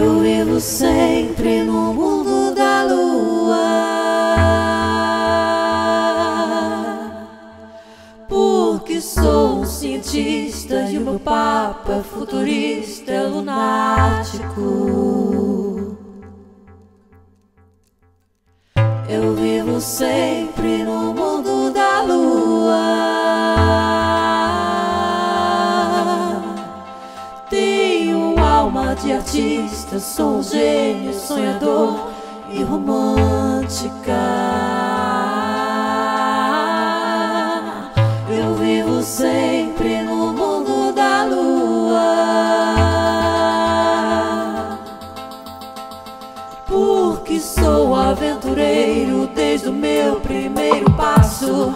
Eu vivo sempre no mundo da lua. Porque sou um cientista e o meu papo é futurista, é lunático. Eu vivo sempre no mundo de artista, sou um gênio, sonhador e romântica. Eu vivo sempre no mundo da lua. Porque sou aventureiro desde o meu primeiro passo.